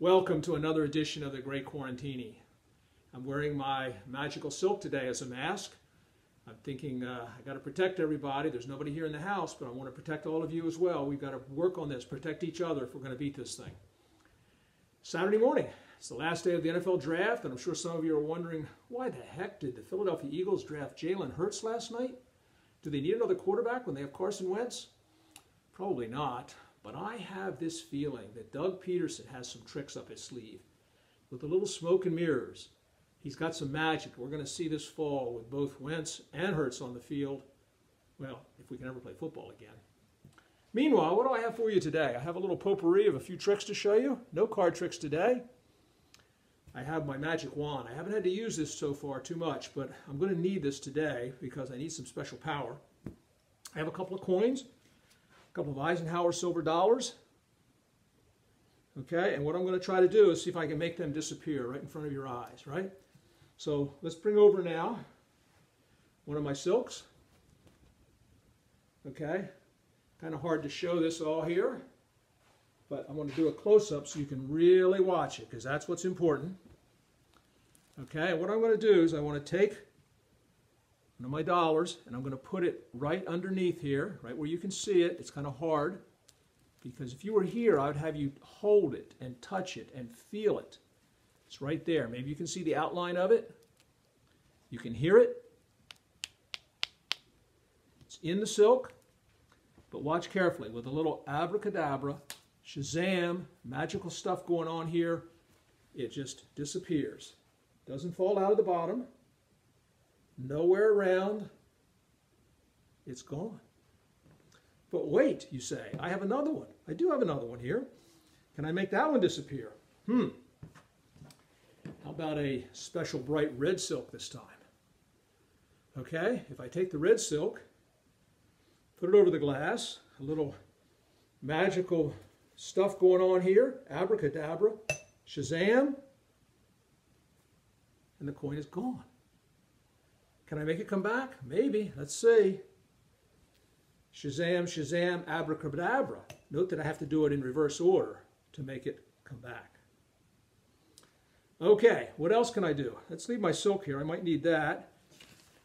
Welcome to another edition of the Great Quarantini. I'm wearing my magical silk today as a mask. I'm thinking uh, I got to protect everybody. There's nobody here in the house, but I want to protect all of you as well. We've got to work on this, protect each other if we're going to beat this thing. Saturday morning, it's the last day of the NFL draft, and I'm sure some of you are wondering why the heck did the Philadelphia Eagles draft Jalen Hurts last night? Do they need another quarterback when they have Carson Wentz? Probably not. But I have this feeling that Doug Pederson has some tricks up his sleeve. With a little smoke and mirrors, he's got some magic. We're going to see this fall with both Wentz and Hurts on the field. Well, if we can ever play football again. Meanwhile, what do I have for you today? I have a little potpourri of a few tricks to show you. No card tricks today. I have my magic wand. I haven't had to use this so far too much, but I'm going to need this today because I need some special power. I have a couple of coins a couple of Eisenhower silver dollars. Okay, and what I'm going to try to do is see if I can make them disappear right in front of your eyes, right? So let's bring over now one of my silks. Okay, kind of hard to show this all here, but I want to do a close-up so you can really watch it because that's what's important. Okay, and what I'm going to do is I want to take one of my dollars, and I'm going to put it right underneath here, right where you can see it. It's kind of hard, because if you were here, I would have you hold it and touch it and feel it. It's right there. Maybe you can see the outline of it. You can hear it. It's in the silk, but watch carefully. With a little abracadabra, shazam, magical stuff going on here, it just disappears. Doesn't fall out of the bottom nowhere around, it's gone. But wait, you say, I have another one. I do have another one here. Can I make that one disappear? Hmm. How about a special bright red silk this time? Okay, if I take the red silk, put it over the glass, a little magical stuff going on here, abracadabra, shazam, and the coin is gone. Can I make it come back? Maybe. Let's see. Shazam, Shazam, abracadabra. Note that I have to do it in reverse order to make it come back. Okay, what else can I do? Let's leave my silk here. I might need that.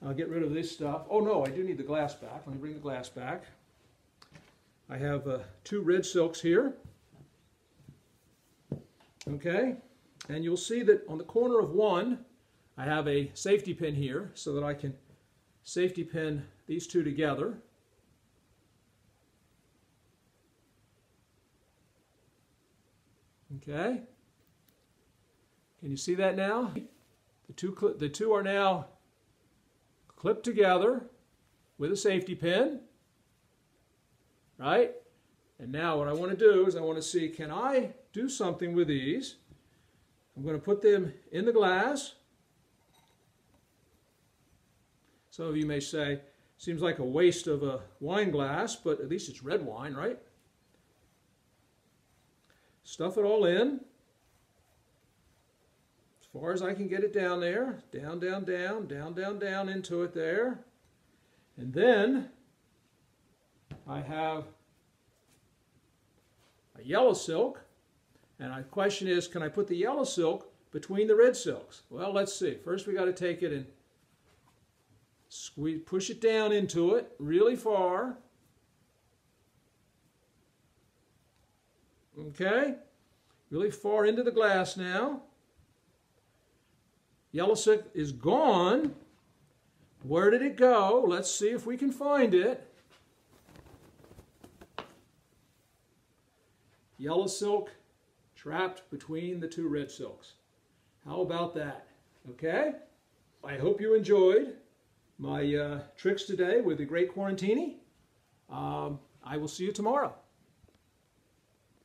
I'll get rid of this stuff. Oh no, I do need the glass back. Let me bring the glass back. I have uh, two red silks here. Okay, and you'll see that on the corner of one, I have a safety pin here so that I can safety pin these two together. Okay. Can you see that now? The two, the two are now clipped together with a safety pin. Right? And now what I want to do is I want to see, can I do something with these? I'm going to put them in the glass. Some of you may say, seems like a waste of a wine glass, but at least it's red wine, right? Stuff it all in. As far as I can get it down there. Down, down, down, down, down, down into it there. And then I have a yellow silk. And the question is, can I put the yellow silk between the red silks? Well, let's see. First we got to take it and Squeeze, push it down into it really far. Okay, really far into the glass now. Yellow silk is gone. Where did it go? Let's see if we can find it. Yellow silk trapped between the two red silks. How about that? Okay? I hope you enjoyed my uh, tricks today with the Great Quarantini. Um, I will see you tomorrow.